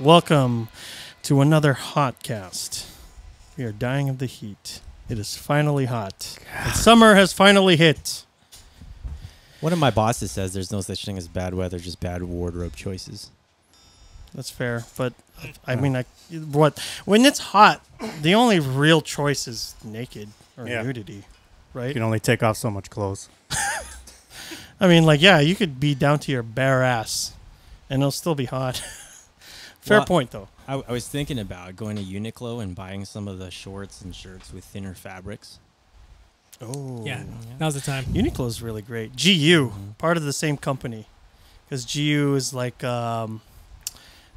Welcome to another hot cast. We are dying of the heat. It is finally hot. Summer has finally hit. One of my bosses says there's no such thing as bad weather, just bad wardrobe choices. That's fair, but I uh. mean, I, what when it's hot, the only real choice is naked or Yeah. nudity, right? You can only take off so much clothes. I mean, like, yeah, you could be down to your bare ass, and it'll still be hot. fair Well, point, though. I, I was thinking about going to Uniqlo and buying some of the shorts and shirts with thinner fabrics. Oh, Yeah, now's the time. Uniqlo is really great. GU, Mhm. part of the same company, because GU is like um,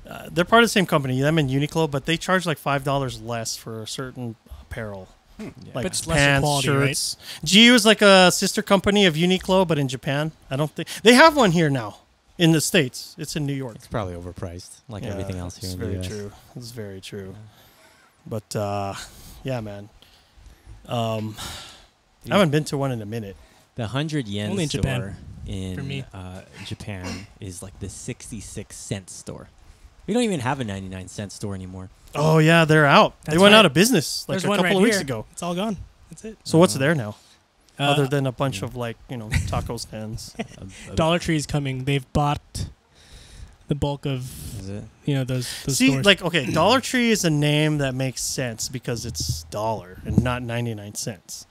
uh, they're part of the same company. Them and Uniqlo, but they charge like five dollars less for a certain apparel, Yeah. like But it's lesser pants, quality, right? shirts. GU is like a sister company of Uniqlo, but in Japan. I don't think they have one here now in the states. It's in New York. it's probably overpriced, like Yeah, everything else here It's in very the US. true. It's very true. But uh, yeah, man. Um, I haven't been to one in a minute. The hundred yen Only in store Japan, in for me. Uh, Japan is like the sixty-six cent store. We don't even have a ninety-nine cent store anymore. Oh yeah, they're out. they went right. out of business like There's a couple right of weeks here. ago. It's all gone. That's it. So what's Uh, there now, Uh, other than a bunch yeah. of like you know taco stands? A- a- Dollar Tree is coming. They've bought the bulk of you know those those See, stores. like okay, Dollar Tree is a name that makes sense because it's dollar and not ninety nine cents.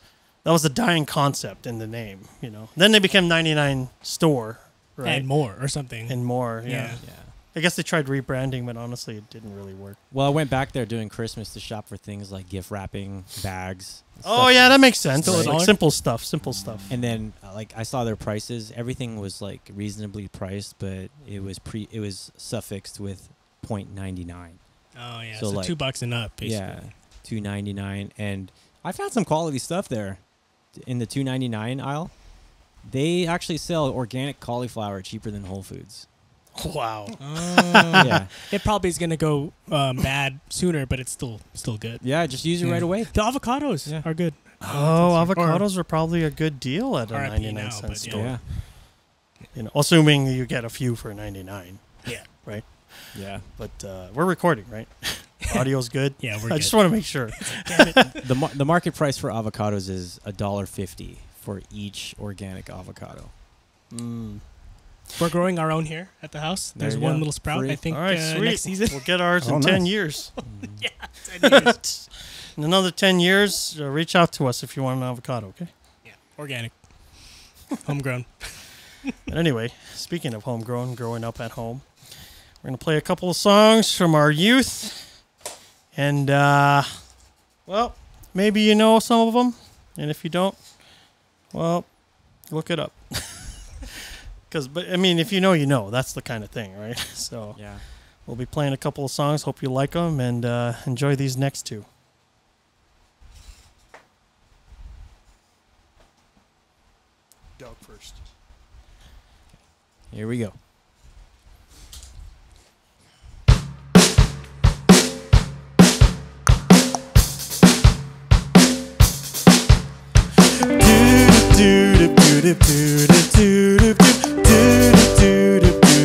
That was the dying concept in the name, you know. Then they became ninety nine store, right? and more or something. and more. Yeah. Yeah. Yeah. I guess they tried rebranding, but honestly, it didn't really work. Well, I went back there during Christmas to shop for things like gift wrapping, bags. Oh yeah, that makes sense. Still a Like simple stuff, simple stuff. And then uh, like I saw their prices. Everything was like reasonably priced, but it was pre it was suffixed with .99. oh yeah, So, so, like- two bucks and up. Basically. Yeah, 2.99 and I found some quality stuff there in the 2.99 aisle. They actually sell organic cauliflower cheaper than Whole Foods. Wow. Oh. yeah. It probably is gonna go um, bad sooner, but it's still still good. Yeah, just use it Yeah. right away. The avocados Yeah. are good. Oh, Or avocados are probably a good deal at a RIP ninety nine now, cent store. Yeah. You know, assuming you get a few for ninety nine. Yeah. Right? Yeah. But uh, we're recording, right? Audio's good. Yeah, we're I good. just want to make sure. The mar- the market price for avocados is a dollar fifty for each organic avocado. Mm. We're growing our own here at the house. There There's you one go. little sprout. Free. I think All right, uh, sweet. next season. We'll get ours Oh, in ten nice. years. yeah, 10 years. In another ten years, uh, reach out to us if you want an avocado. Okay. yeah, organic, homegrown. But anyway, speaking of homegrown, growing up at home, we're gonna play a couple of songs from our youth, and uh, well, maybe you know some of them, and if you don't, well, look it up. Because, but I mean, if you know, you know. That's the kind of thing, right? So Yeah. we'll be playing a couple of songs. Hope you like them and uh, enjoy these next two. Doug first. Here we go.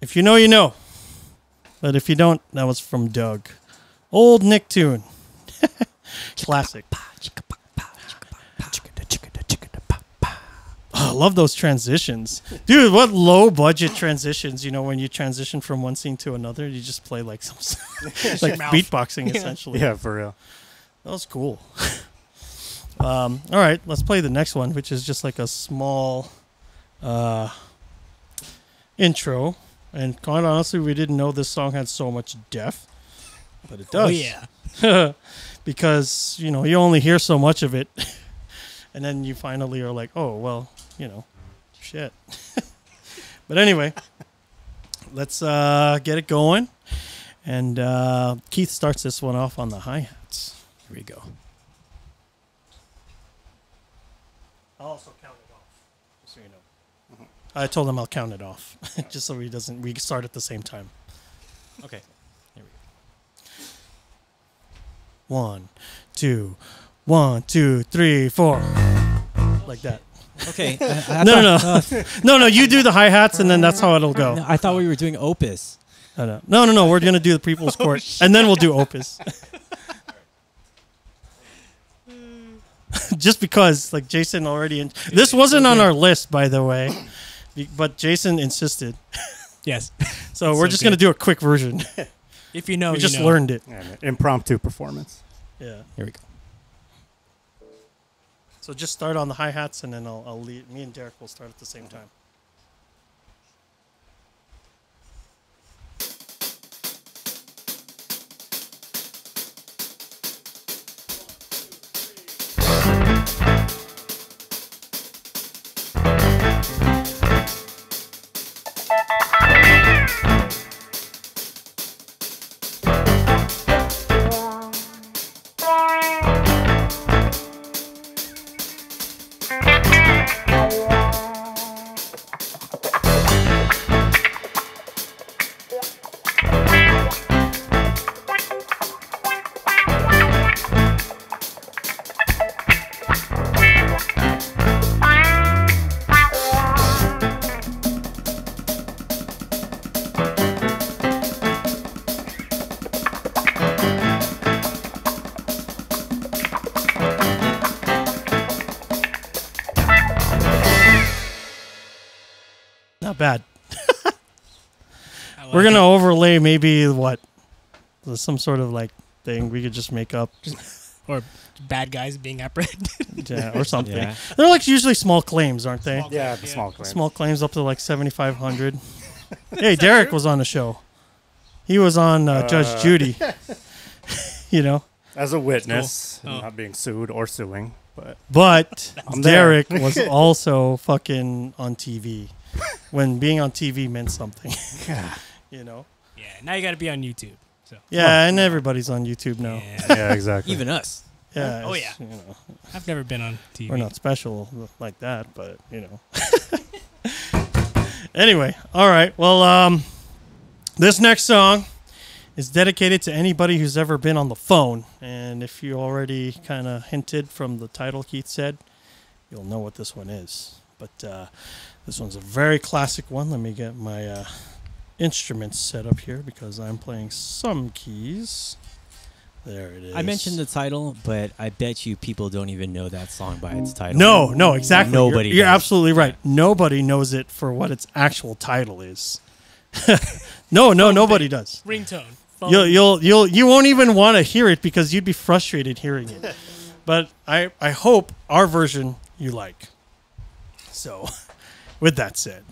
If you know, you know. But if you don't, that was from Doug. Old Nicktoon. Classic. Oh, I love those transitions. Dude, what low budget transitions, you know, when you transition from one scene to another, you just play like some like beatboxing Yeah. essentially. Yeah, for real. That was cool. Um, all right, let's play the next one, which is just like a small uh, intro. And quite honestly, we didn't know this song had so much depth, but it does. Oh yeah. because you know you only hear so much of it, and then you finally are like, oh well, you know, shit. but anyway, let's uh, get it going. And uh, Keith starts this one off on the hi hats. Here we go. I'll also count it off, just so you know. Mm-hmm. I told him I'll count it off, just so he doesn't. We start at the same time. Okay. Here we go. One, two, one, two, three, four, like that. Okay. I, I No, no, thought- no, uh, no, no. You do the hi hats, and then that's how it'll go. no, I thought we were doing Opus. No, no, no, no, no. We're gonna do the People's oh, Court, and then we'll do Opus. Just because, like Jason already, in- this wasn't on our list, by the way, but Jason insisted, Yes. so It's we're so just gonna do a quick version. If you know, we you just know. learned it. Yeah, impromptu performance. Yeah. Here we go. So just start on the hi hats, and then I'll, I'll lead. Me and Derek will start at the same time. We're gonna overlay maybe what, some sort of like thing we could just make up, or bad guys being apprehended. yeah, or something. Yeah. They're like usually small claims, aren't they? Small- Yeah, the Yeah. small claim. Small claims up to like seventy five hundred. hey, Derek was on the show. He was on uh, Judge Uh. Judy. you know, As a witness, Oh. not being sued or suing, but but Derek was also fucking on TV when being on TV meant something. You know. yeah. Now you got to be on YouTube. So Yeah, and everybody's on YouTube now. yeah. yeah, exactly. Even us. Yeah. Oh, yeah. You know, I've never been on TV. we're not special like that, but you know. anyway, all right. Well, um, this next song is dedicated to anybody who's ever been on the phone, and if you already kind of hinted from the title, Keith said, you'll know what this one is. But uh, this one's a very classic one. Let me get my uh, instruments set up here because I'm playing some keys. There it is. I mentioned the title, but I bet you people don't even know that song by its title. No, no, exactly. You're- Nobody You're, absolutely right. Nobody knows it for what its actual title is. no, no, Phone nobody thing. does. Ringtone. Phone. You'll, you'll, you'll, you won't even want to hear it because you'd be frustrated hearing it. but I, I hope our version you like. So, with that said.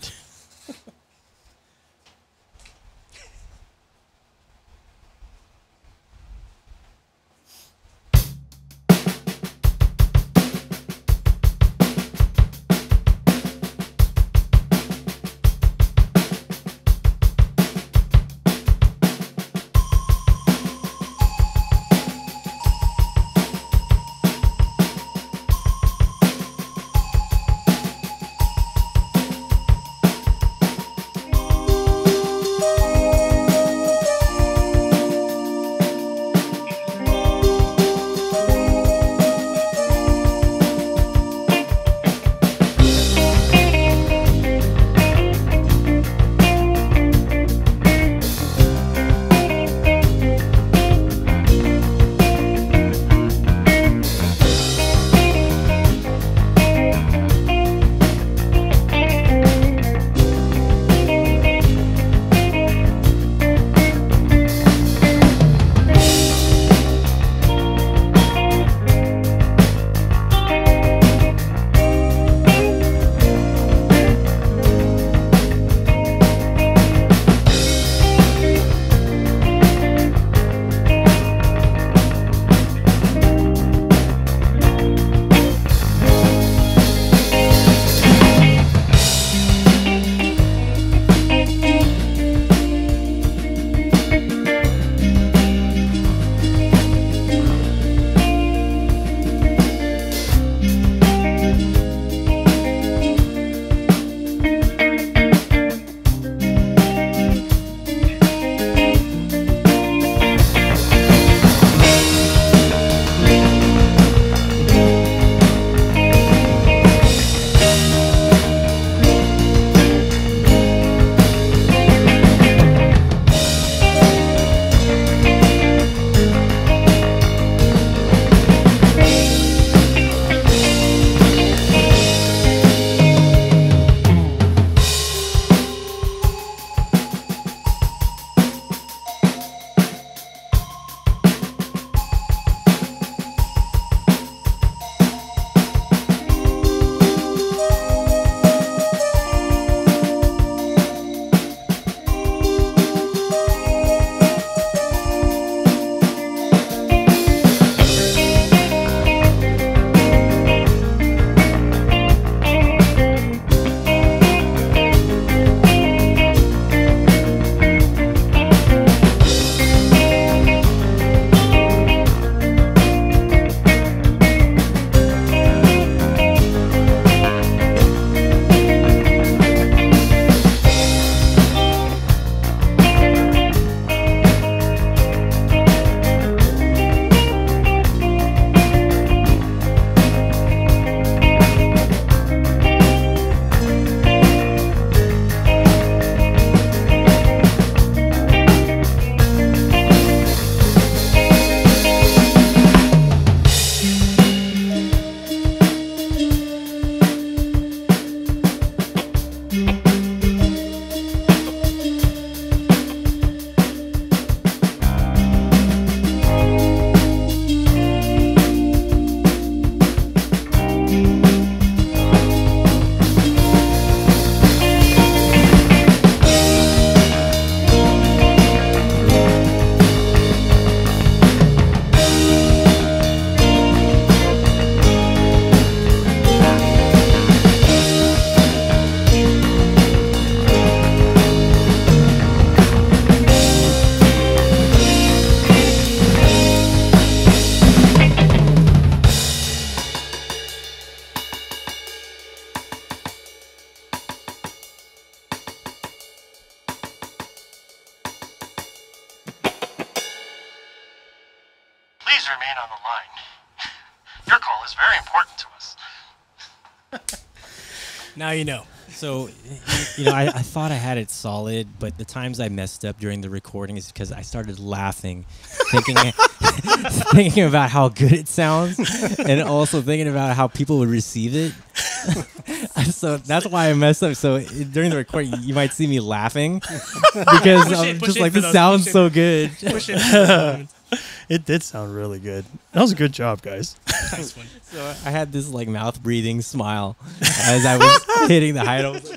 Very important to us. Now you know. So, you know, I, I thought I had it solid, but the times I messed up during the recording is because I started laughing, thinking thinking about how good it sounds, and also thinking about how people would receive it. so that's why I messed up. So during the recording, you might see me laughing because Push I'm it, just like for this those- sounds push it. so good. Push it. It did sound really good. That was a good job, guys. nice one. So I had this like mouth breathing smile as I was hitting the high notes.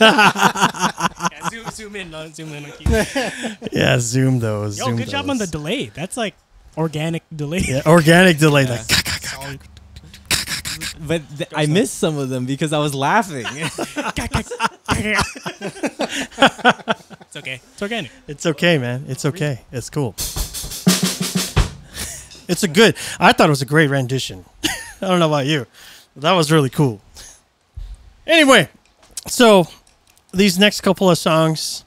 Yeah, zoom, zoom in. No, zoom in. on Keith. Yeah, zoom those. Yo, zoom good job on the delay. That's like organic delay. Yeah, organic delay. Like, Solid. But th- I missed some of them because I was laughing. It's okay. It's organic. It's okay, man. It's okay. It's cool. It's a good. I thought it was a great rendition. I don't know about you, that was really cool. Anyway, so these next couple of songs,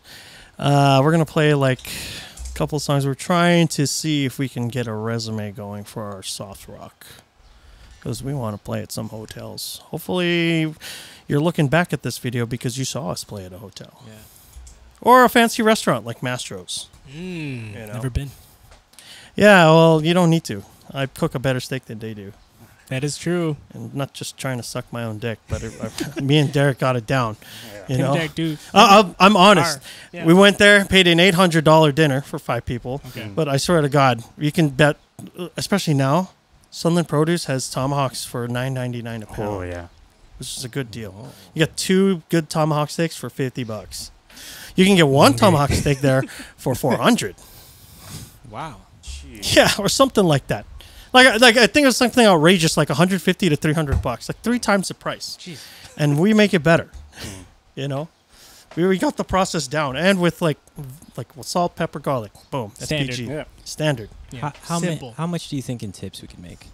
uh, we're gonna play like a couple of songs. We're trying to see if we can get a resume going for our soft rock because we want to play at some hotels. Hopefully, you're looking back at this video because you saw us play at a hotel yeah. or a fancy restaurant like Mastro's. Mm, You know. Never been. Yeah, well, you don't need to. I cook a better steak than they do, That is true. and not just trying to suck my own dick, but it, I, me and Derek got it down. You know, Derek, dude. I'm, I'm honest. Yeah. We went there, paid an eight hundred dollar dinner for five people, Okay. but I swear to God, you can bet, especially now, Sunland Produce has tomahawks for nine ninety nine a oh, pound, Oh yeah. which is a good deal. You got two good tomahawk steaks for fifty bucks. You can get one tomahawk steak there for four hundred. Wow. Yeah, or something like that. Like, like I think it was something outrageous, like 150 to 300 bucks, like three times the price. Jeez. And we make it better. Hmm. You know, we, we got the process down, and with like like with salt, pepper, garlic, boom, that's Standard. PG. Yeah. Standard. Yeah. How, how, ma- how much do you think in tips we can make?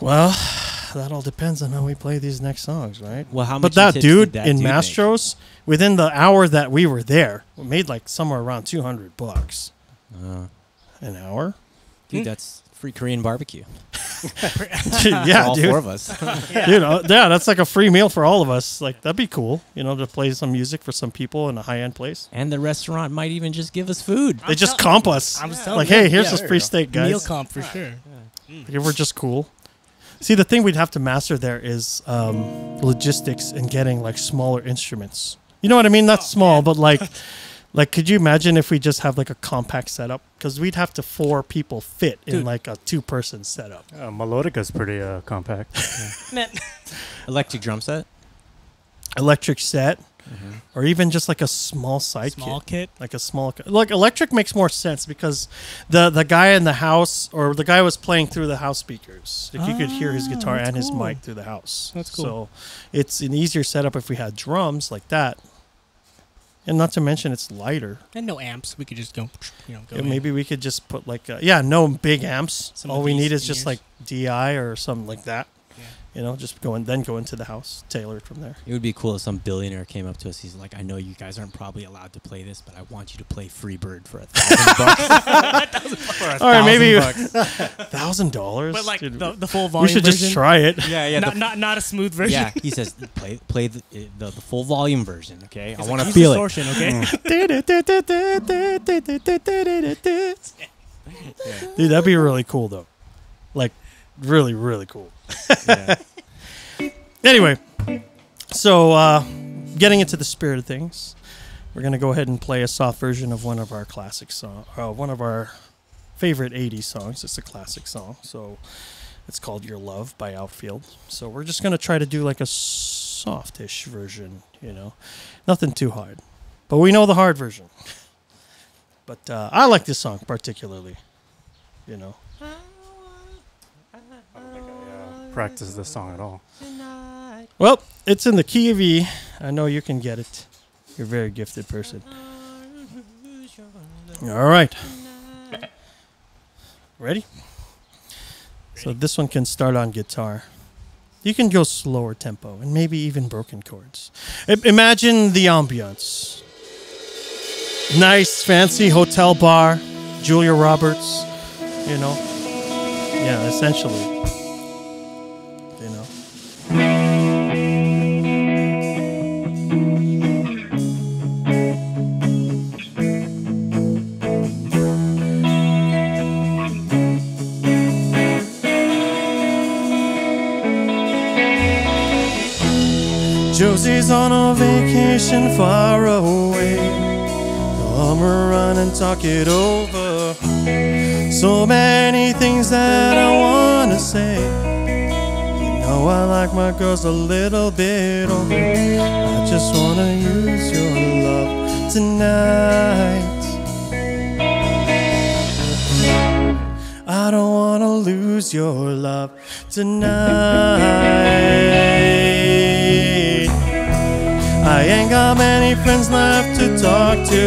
Well, that all depends on how we play these next songs, right? Well, how much But that dude that in dude make? Mastros, within the hour that we were there, we made like somewhere around 200 bucks Uh, an hour. dude, Hmm. that's free Korean barbecue. yeah, all dude. four of us. you know, yeah, that's like a free meal for all of us. Like that'd be cool, you know, to play some music for some people in a high end place. and the restaurant might even just give us food. They just comp us. I'm just like, hey, here's Yeah. this free steak, guys. Meal comp for sure. If we're just cool. See, the thing we'd have to master there is um, logistics and getting like smaller instruments. You know what I mean? Not small, but like, like, could you imagine if we just have like a compact setup? Because we'd have to four people fit in like a two-person setup. Uh, Melodica's pretty uh, compact. Man, Electric drum set. Electric set, or even just like a small side small kit. kit. like a small like electric makes more sense because the the guy in the house or the guy was playing through the house speakers like you could hear his Ah, guitar that's and his mic through the house That's cool. so it's an easier setup if we had drums like that and not to mention it's lighter And no amps. We could just go, you know, go. Yeah, maybe we could just put like a, yeah no big amps Some all we need is just like DI or something like that. You know just go and then go into the house tailor it from there It would be cool if some billionaire came up to us. He's like, "I know you guys aren't probably allowed to play this, but I want you to play Freebird for a thousand bucks." all right maybe Thousand bucks. thousand dollars But like Dude, the, the full we volume. should just try it Yeah, yeah, Not, the, not not a smooth version. yeah. He says, "Play, play the, the, the full volume version." Okay, I It's want to like, feel use it. Okay. Dude, that'd be really cool though. Like really, really cool. Yeah. Anyway, so uh getting into the spirit of things, we're gonna go ahead and play a soft version of one of our classic song uh, one of our favorite 80s songs. It's a classic song. So it's called Your Love by Outfield. So we're just gonna try to do like a softish version, you know. Nothing too hard. But we know the hard version. But uh, I like this song particularly. You know. Practice this song at all. Well, it's in the key of E. I know you can get it. You're a very gifted person. All right. Ready? So this one can start on guitar. You can go slower tempo and maybe even broken chords. I- imagine the ambiance. Nice, fancy hotel bar, Julia Roberts, You know? Yeah, essentially. Josie's on a vacation far away. Come around and talk it over. So many things that I wanna say. You know I like my girls a little bit older. I just wanna use your love tonight. I don't wanna lose your love tonight. I ain't got many friends left to talk to.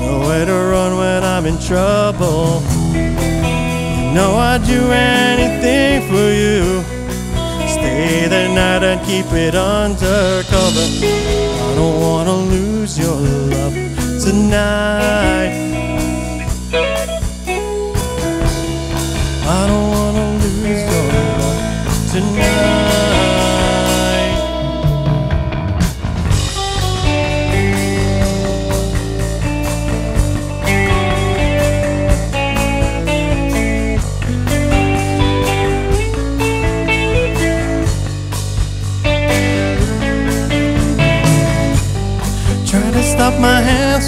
Nowhere to run when I'm in trouble. You know I'd do anything for you. Stay the night and keep it undercover. I don't wanna lose your love tonight.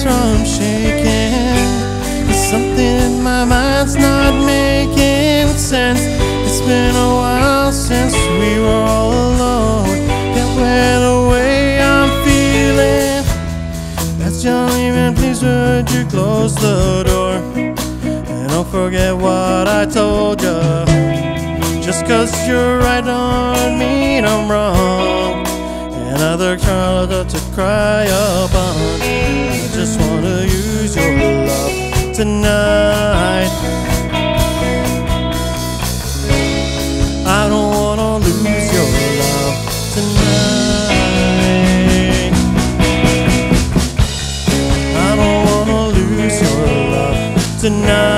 From shaking. There's something in my mind's not making sense. It's been a while since we were all alone. Can't wear the way I'm feeling. That's Johnny man, please would you close the door? And don't forget what I told you. Just cause you're right on me, I'm wrong. Another child to cry upon. Tonight. I don't wanna lose your love tonight. I don't wanna lose your love tonight.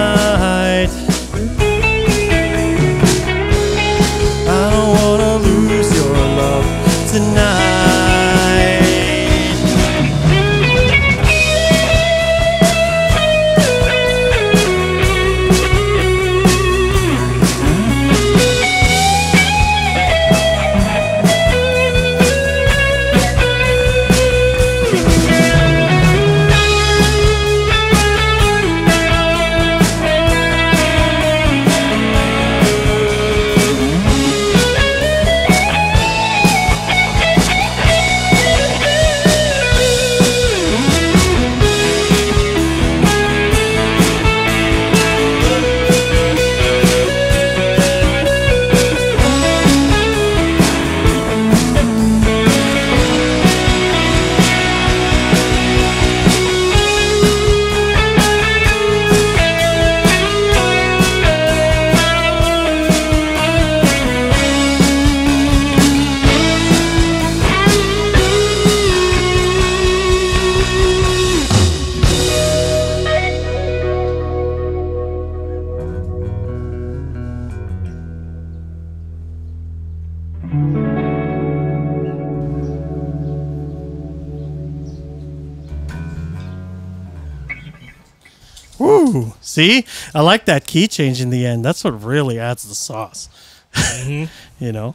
See, I like that key change in the end. That's what really adds the sauce. Mm-hmm. you know,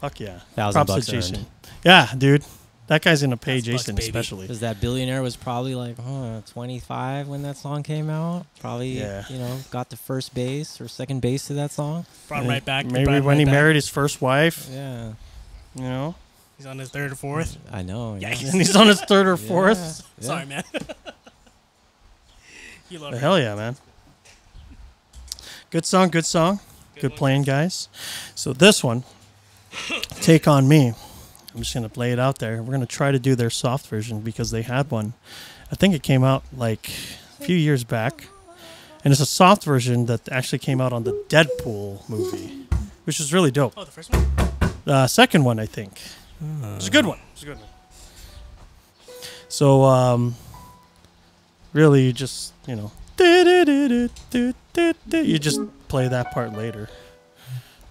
fuck yeah. Thousand Props bucks to Jason. earned. Yeah, dude, that guy's gonna pay Thousand bucks, Jason baby. especially. Because that billionaire was probably like, huh, 25 when that song came out. Probably, Yeah. you know, got the first base or second base to that song. Brought him right back. Maybe when right he back. married his first wife. Yeah, You know, He's on his third or fourth. I know. Yeah. And he's on his third or Yeah, fourth. yeah. Sorry, man. you love The hell yeah, man. Good song, good song. Good one. playing, guys. So this one, Take On Me. I'm just going to play it out there. We're going to try to do their soft version because they had one. I think it came out like a few years back. And it's a soft version that actually came out on the Deadpool movie, which is really dope. Oh, the first one. Uh, second one, I think. It's a good one. It's a good one. So, um, really, you just you know, You just play that part later,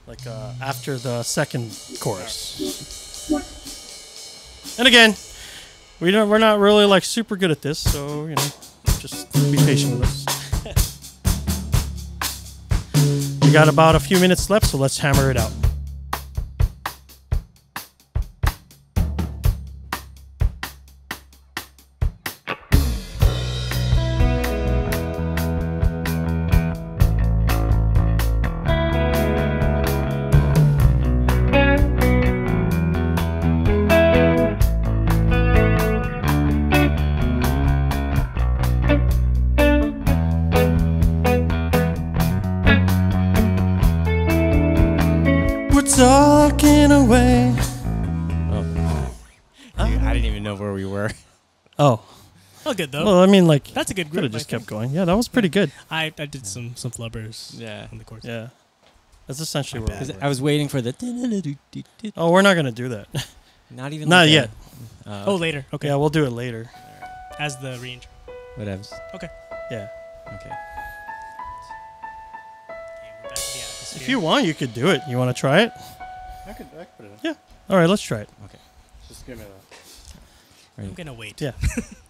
like uh, after the second chorus. And again, we don't. We're not really like super good at this, so you know, just be patient with us. we got about a few minutes left, so let's hammer it out. Mean, like, That's a good could have just I kept think. going. Yeah, that was pretty good. I, I did some some flubbers Yeah. on the course. Yeah, that's essentially My where. bad. we 'Cause were. I was waiting for the. Oh, we're not gonna do that. Not even. Not like yet. uh, Oh, later. Okay. Yeah, we'll do it later. As the range. whatever. Okay. Yeah. Okay. If you want, you could do it. You want to try it? I could, I could put it in. Yeah. All right, let's try it. Okay. Just give me that. I'm gonna wait. Yeah.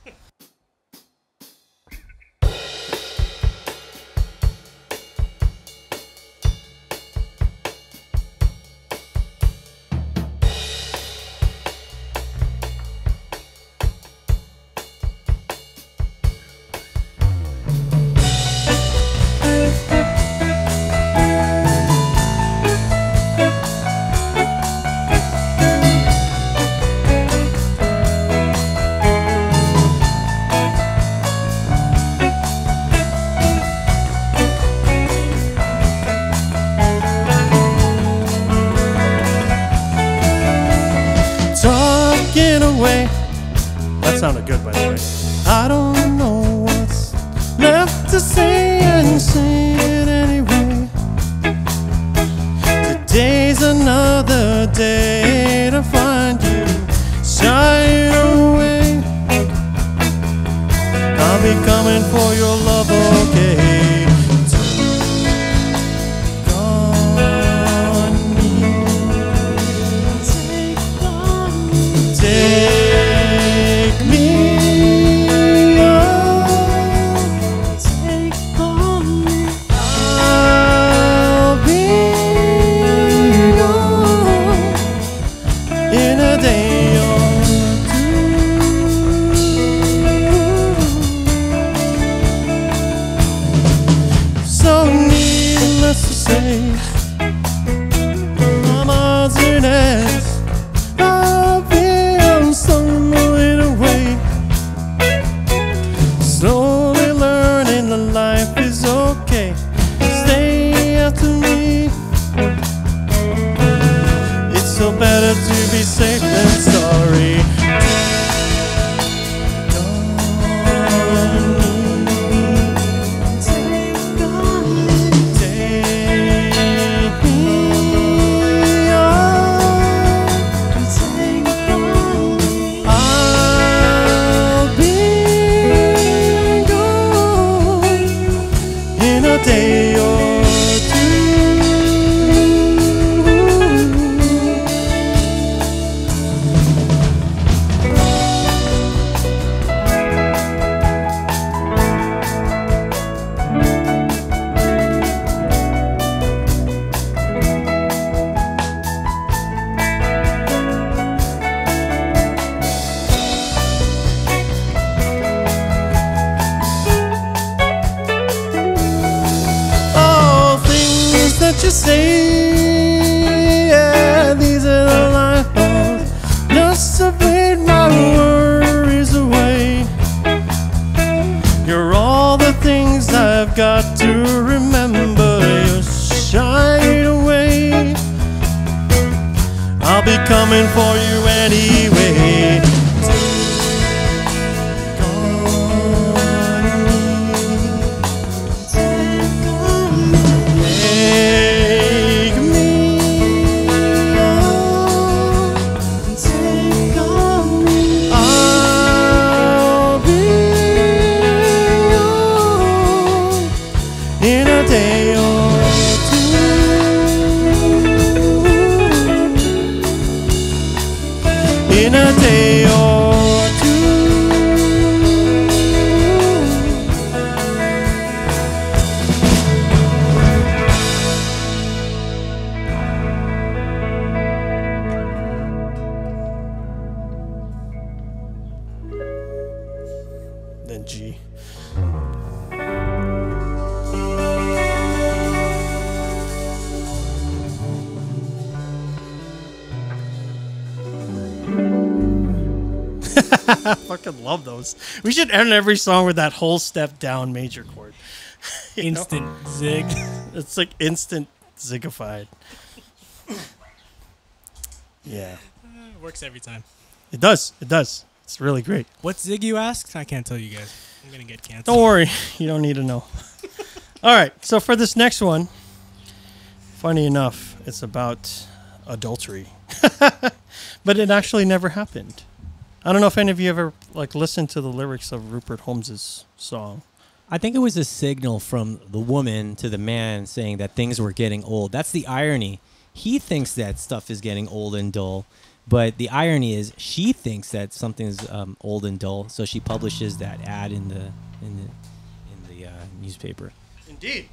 I've got to remember. You shine away. I'll be coming for you anyway. Fucking love those. We should end every song with that whole step down major chord. You know? Instant zig. It's like instant zigified. Yeah. It Works every time. It does. It does. It's really great. What zig you asked? I can't tell you guys. I'm gonna get canceled. Don't worry. You don't need to know. All right. So for this next one, funny enough, it's about adultery. but it actually never happened. I don't know if any of you ever like listened to the lyrics of Rupert Holmes's song. I think it was a signal from the woman to the man saying that things were getting old. That's the irony. He thinks that stuff is getting old and dull, but the irony is she thinks that something's um, old and dull, so she publishes that ad in the in the in the uh, newspaper. Indeed.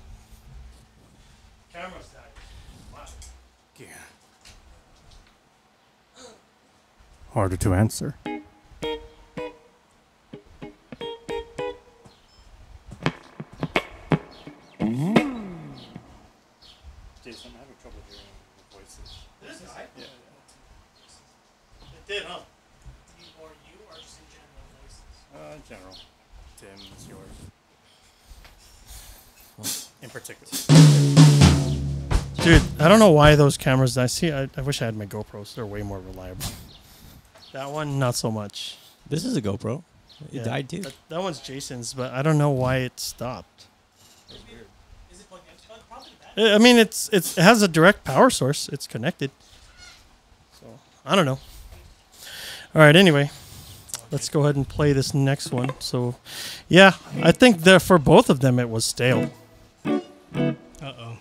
Camera's died. Yeah. Harder to answer. Jason, I'm having trouble hearing the voices. This guy? Yeah. It did, huh? Or you, or just in general voices? Uh, in general. Tim, it's yours. In particular. Dude, I don't know why those cameras. I see. I, I wish I had my GoPros. They're way more reliable. That one, not so much. This is a GoPro. It Yeah, died too. That, that one's Jason's, but I don't know why it stopped. Is it plugged in? Probably that. I I mean, it's it's it has a direct power source. It's connected. So I don't know. All right. Anyway, let's go ahead and play this next one. So, yeah, I think that for both of them it was stale. Uh oh.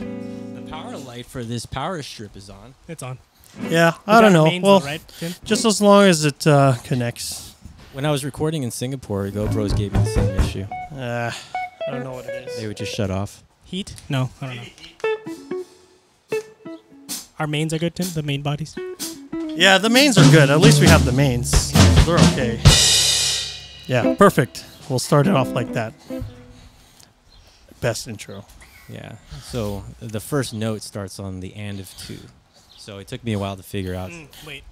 The power light for this power strip is on. It's on. Yeah, I don't know. Well, though, right, just as long as it uh, connects. When I was recording in Singapore, GoPros gave me the same issue. Uh, I don't know what it is. They would just shut off. Heat? No, I don't know. Our mains are good, Tim. The main bodies. Yeah, the mains are good. At least we have the mains. They're okay. Yeah, perfect. We'll start it off like that. Best intro. Yeah. So the first note starts on the and of two. So it took me a while to figure out. Mm, wait.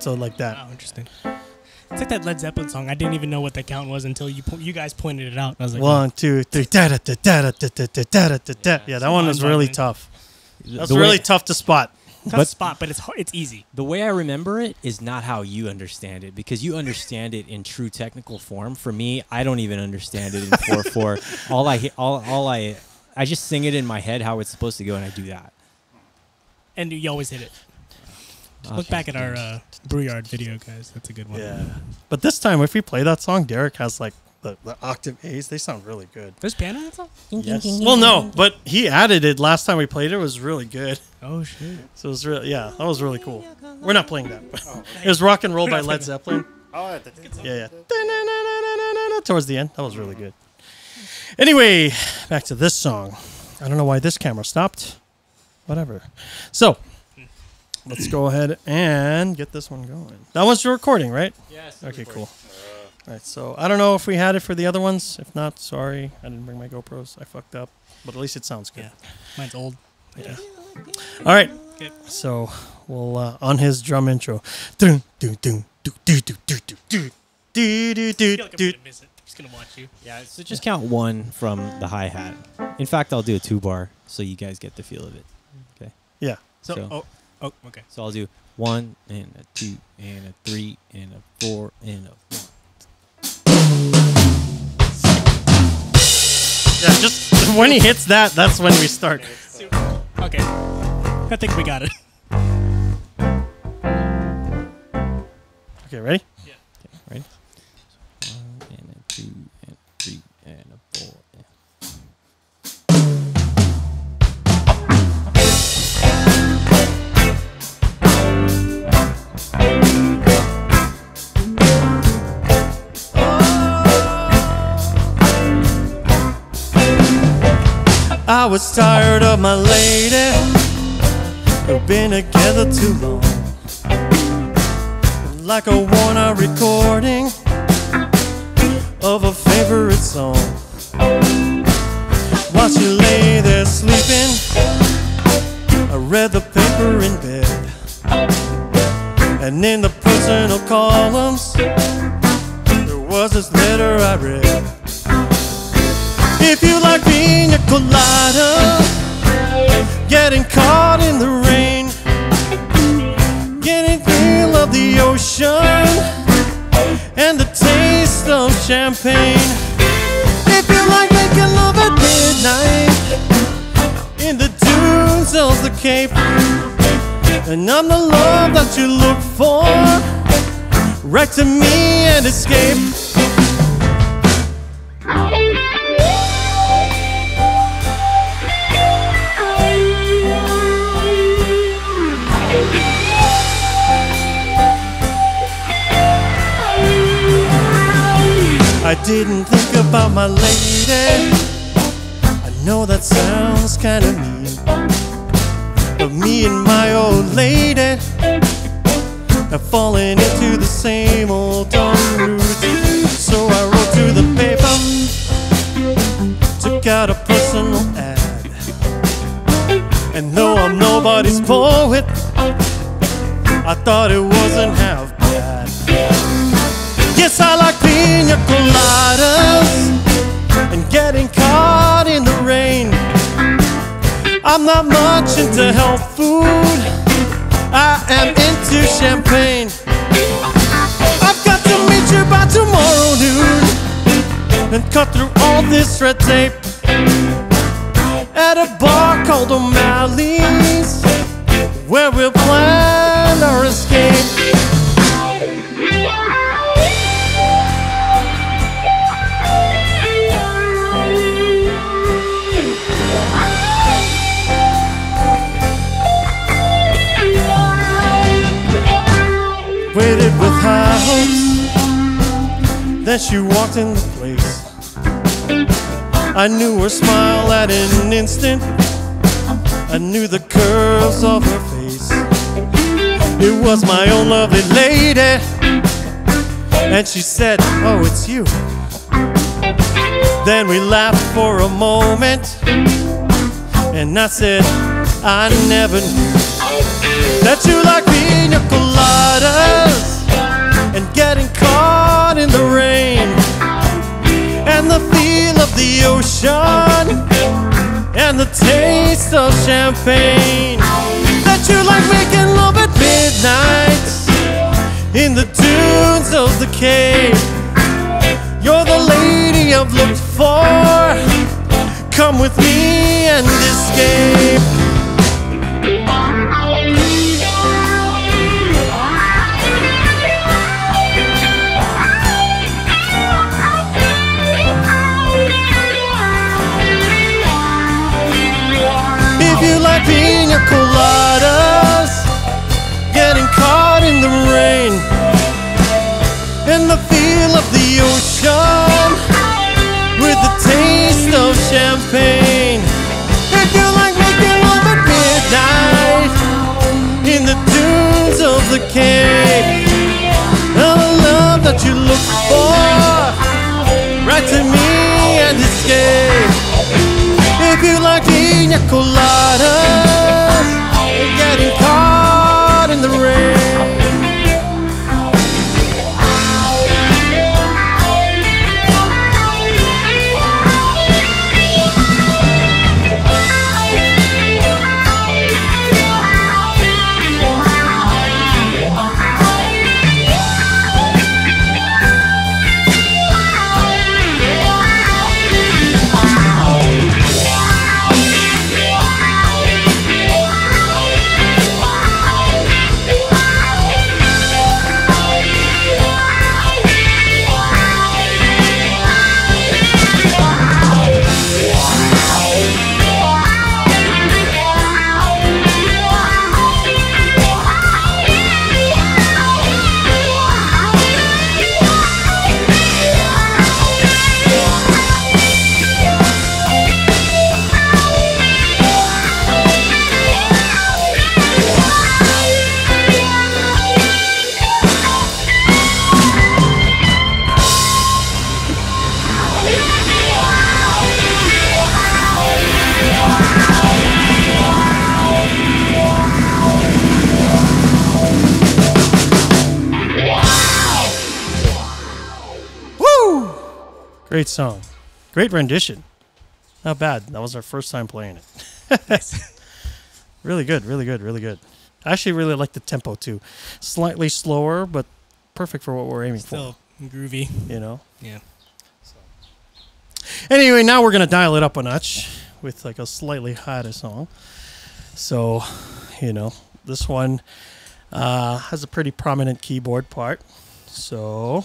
So like that. Wow, interesting. It's like that Led Zeppelin song. I didn't even know what the count was until you po- you guys pointed it out. I was like, One, two, three. Da da da da da da da da da da da. Yeah, that one was really tough. That's the really tough to spot. Tough but- spot, but it's hard, it's easy. the way I remember it is not how you understand it because you understand it in true technical form. For me, I don't even understand it in four four. All I he- all all I I just sing it in my head how it's supposed to go, and I do that. And you always hit it. Look back at our uh, Brewyard video, guys. That's a good one. Yeah. But this time, if we play that song, Derek has like the, the octave A's. They sound really good. There's piano in that song? Yes. Well, no, but he added it last time we played it. It was really good. Oh, shit. So it was really, yeah, that was really cool. We're not playing that. But it was rock and roll by Led Zeppelin. Oh, that, Yeah, yeah. Towards the end, that was really good. Anyway, back to this song. I don't know why this camera stopped. Whatever. So, let's go ahead and get this one going. That was your recording, right? Yes. Okay, cool. All right, so I don't know if we had it for the other ones. If not, sorry, I didn't bring my GoPros. I fucked up, but at least it sounds good. Yeah. Mine's old. Yeah. All right. Okay. So we'll uh, on his drum intro. Dun, dun, dun, dun, dun, dun, dun, dun, dun, dun, dun, I feel like I'm gonna miss it. I'm just gonna watch you. Yeah. So just count one from the hi hat. In fact, I'll do a two bar so you guys get the feel of it. Okay. Yeah. So, So- oh, oh, okay. So I'll do one and a two and a three and a four and a one. Yeah, just when he hits that, that's when we start. Okay. I think we got it. Okay, ready? I was tired of my lady. We've been together too long. Like a worn out recording of a favorite song. While she lay there sleeping, I read the paper in bed. And in the personal columns, there was this letter I read. If you like pina colada, getting caught in the rain, getting feel of the ocean, and the taste of champagne. If you like making love at midnight in the dunes of the Cape, and I'm the love that you look for, write to me and escape. I didn't think about my lady. I know that sounds kinda mean. But me and my old lady have fallen red tape I knew her smile at an instant. I knew the curves of her face. It was my own lovely lady. And she said, Oh, it's you. Then we laughed for a moment. And I said, I never knew that you like pina coladas and getting caught the ocean and the taste of champagne. That you like making love at midnight in the dunes of the Cape. You're the lady I've looked for. Come with me and escape pina coladas, getting caught in the rain, and the feel of the ocean, with the taste of champagne. If you like making love at midnight, in the dunes of the and the love that you look for, write to me and escape. If you like pina coladas, Great rendition. Not bad. That was our first time playing it. really good, really good, really good. I actually really like the tempo too. Slightly slower, but perfect for what we're aiming Still groovy. you know? Yeah. So. Anyway, now we're gonna dial it up a notch with like a slightly harder song. So, you know, this one uh, has a pretty prominent keyboard part. So,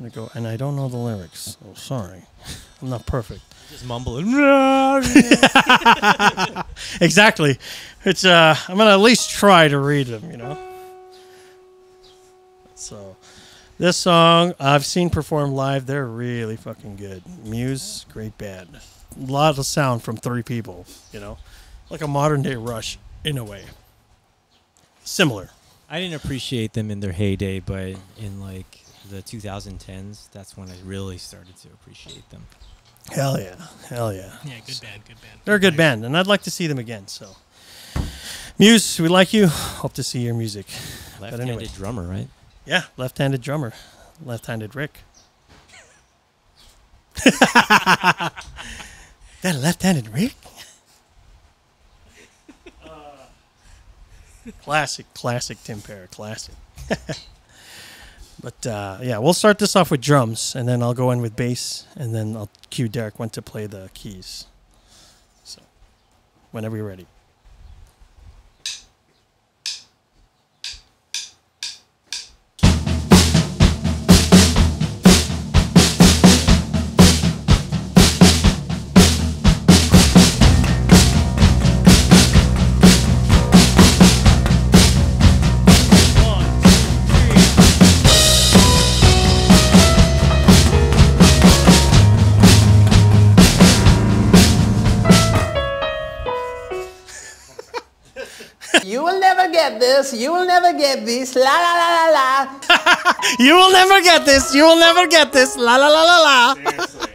I'm go, and I don't know the lyrics. So sorry, I'm not perfect. Just mumbling. Exactly. It's uh, I'm gonna at least try to read them. You know. So, this song I've seen performed live. They're really fucking good. Muse, great band. A lot of sound from three people. You know, like a modern day Rush in a way. Similar. I didn't appreciate them in their heyday, but in like the 2010s, that's when I really started to appreciate them. Hell yeah. Hell yeah. Yeah, good band, good band. They're a good band, and I'd like to see them again. So, Muse, we like you. Hope to see your music. Left-handed anyway. drummer, right? Yeah, left-handed drummer, left-handed Rick. that left-handed Rick. classic, classic Tim Perry, classic. but uh, yeah, we'll start this off with drums, and then I'll go in with bass, and then I'll cue Derek when to play the keys. So, whenever you're ready. This. You will never get this. La la la la la. You will never get this. You will never get this. La la la la la. Seriously.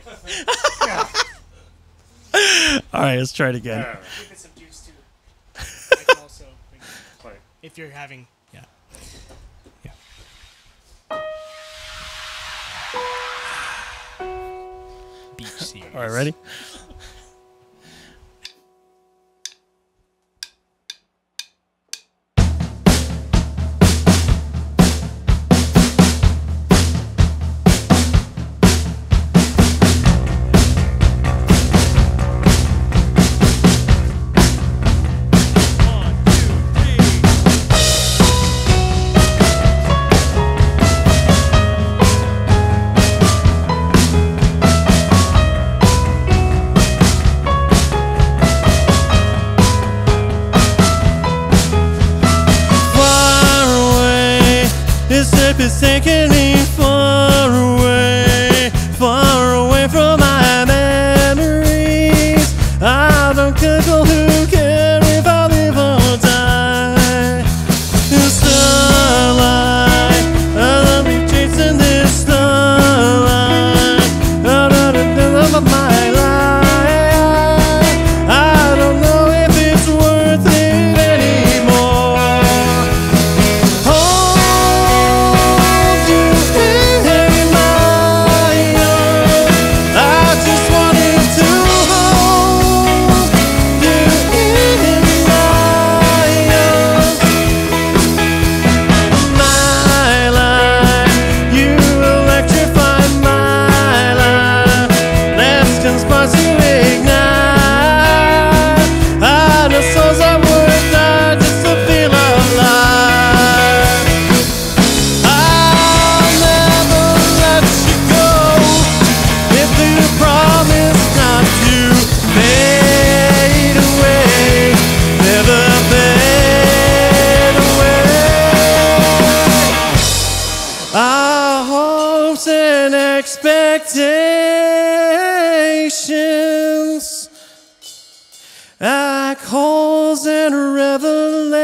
All right, let's try it again. Yeah. Give it some juice too. I can also, Like, if you're having, yeah, yeah. Beach series. All right, ready? This like holes and revelations.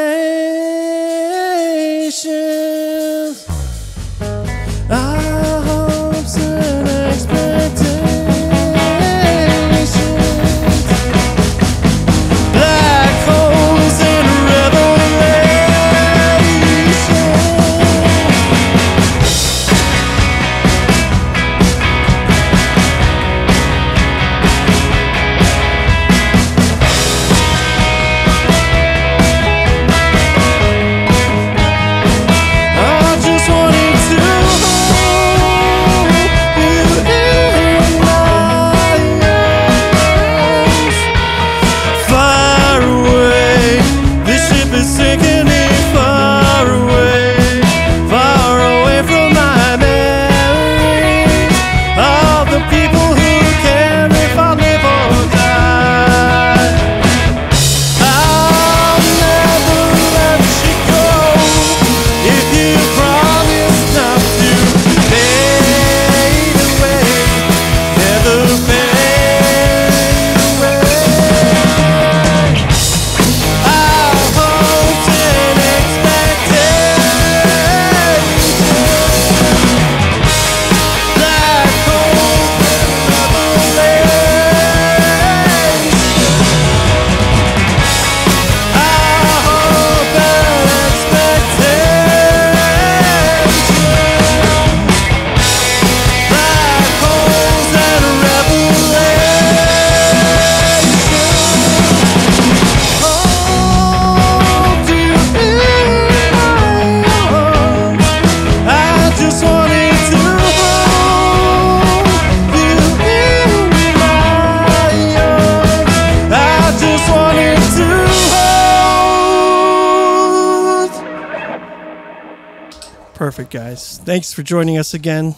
Thanks for joining us again.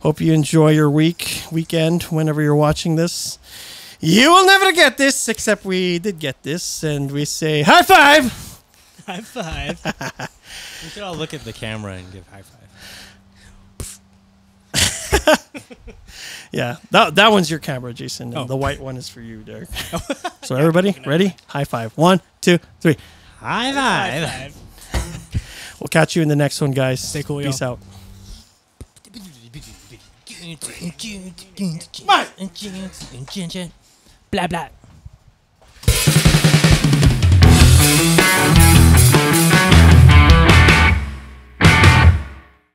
Hope you enjoy your week, weekend, whenever you're watching this. You will never get this, except we did get this, and we say high five. High five. We should all look at the camera and give high five. Yeah, that that one's your camera, Jason. Oh. the white one is for you, Derek. Oh. so everybody, ready? High five. One, two, three. High High five. five. We'll catch you in the next one, guys. Stay cool, Peace y'all. Mate! Blah, blah. Thank you.